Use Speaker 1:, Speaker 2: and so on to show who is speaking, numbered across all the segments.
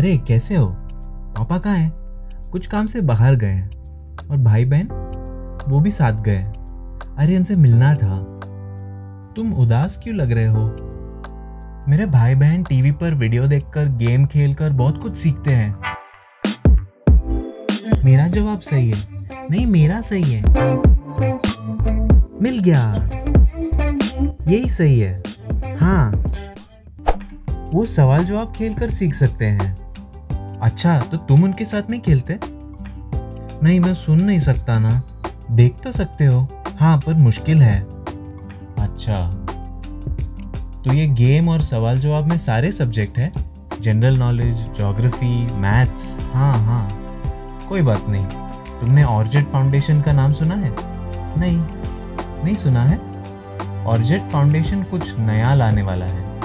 Speaker 1: अरे, कैसे हो? पापा कहाँ हैं? कुछ काम से बाहर गए हैं। और भाई बहन वो भी साथ गए अरे, उनसे मिलना था। तुम उदास क्यों लग रहे हो? मेरे भाई बहन टीवी पर वीडियो देखकर, गेम खेलकर बहुत कुछ सीखते हैं। मेरा जवाब सही है। नहीं, मेरा सही है। मिल गया। यही सही है। हाँ। वो सवाल जवाब खेलकर सीख सकते हैं। अच्छा तो तुम उनके साथ नहीं खेलते? नहीं, मैं सुन नहीं सकता ना। देख तो सकते हो। हाँ पर मुश्किल है। अच्छा। तो ये गेम और सवाल जवाब में सारे सब्जेक्ट है? General knowledge geography maths. हाँ हाँ। कोई बात नहीं। तुमने ऑर्जेट फाउंडेशन का नाम सुना है? नहीं। नहीं सुना है? ऑर्जेट फाउंडेशन कुछ नया लाने वाला है।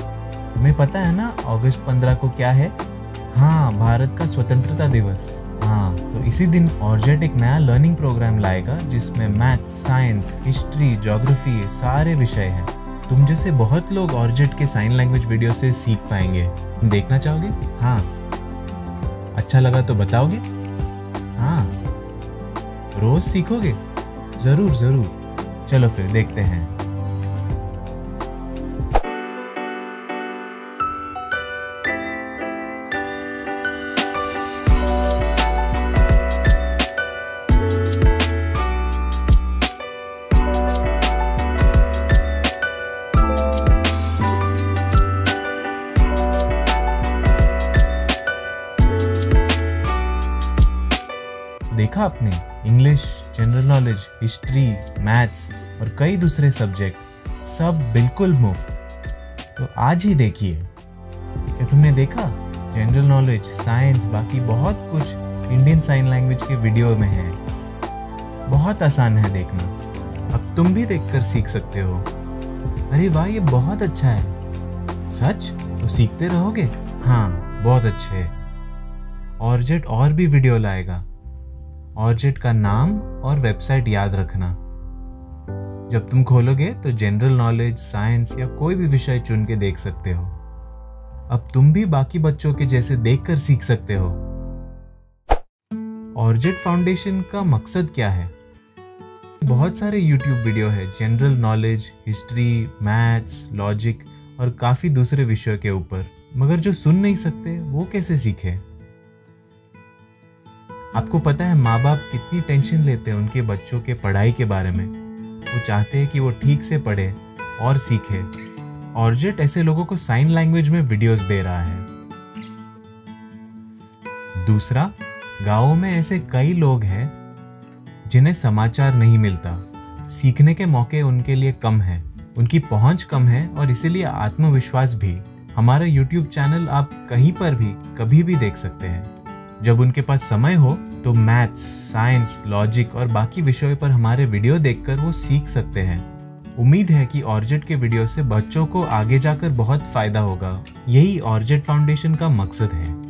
Speaker 1: तुम्हें पता है ना, अगस्त पंद्रह को क्या है? हाँ भारत का स्वतंत्रता दिवस। हाँ तो इसी दिन ऑर्जेट एक नया लर्निंग प्रोग्राम लाएगा, जिसमें मैथ साइंस हिस्ट्री जोग्राफी सारे विषय हैं। तुम जैसे बहुत लोग ऑर्जेट के साइन लैंग्वेज वीडियो से सीख पाएँगे। तुम देखना चाहोगे? हाँ। अच्छा लगा तो बताओगे? हाँ। रोज सीखोगे? ज़रूर ज़रूर। चलो फिर देखते हैं। देखा आपने? English general knowledge history maths और कई दूसरे सब्जेक्ट सब बिल्कुल मुफ़्त। तो आज ही देखिए। क्या तुमने देखा? जनरल नॉलेज साइंस बाकी बहुत कुछ इंडियन साइन लैंग्वेज के वीडियो में है। बहुत आसान है देखना। अब तुम भी देखकर सीख सकते हो। अरे वाह, ये बहुत अच्छा है। सच? तो सीखते रहोगे? हाँ बहुत अच्छे। ऑर्जेट और भी वीडियो लाएगा। ऑर्जेट का नाम और वेबसाइट याद रखना। जब तुम खोलोगे तो जनरल नॉलेज, साइंस या कोई भी विषय चुन के देख सकते हो। अब तुम भी बाकी बच्चों के जैसे देखकर सीख सकते हो। ऑर्जेट फाउंडेशन का मकसद क्या है? बहुत सारे यूट्यूब वीडियो है, general knowledge, history, maths, logic और काफ़ी दूसरे विषयों के ऊपर। मगर जो सुन नहीं सकते, वो कैसे सीखे? आपको पता है माँ बाप कितनी टेंशन लेते हैं उनके बच्चों के पढ़ाई के बारे में? वो चाहते हैं कि वो ठीक से पढ़े और सीखे। ऑर्जेट ऐसे लोगों को साइन लैंग्वेज में वीडियोस दे रहा है। दूसरा, गाँव में ऐसे कई लोग हैं जिन्हें समाचार नहीं मिलता। सीखने के मौके उनके लिए कम है, उनकी पहुँच कम है और इसीलिए आत्मविश्वास भी। हमारा YouTube चैनल आप कहीं पर भी कभी भी देख सकते हैं। जब उनके पास समय हो तो मैथ्स, साइंस, लॉजिक और बाकी विषयों पर हमारे वीडियो देखकर वो सीख सकते हैं। उम्मीद है कि ऑर्जेट के वीडियो से बच्चों को आगे जाकर बहुत फ़ायदा होगा। यही ऑर्जेट फाउंडेशन का मकसद है।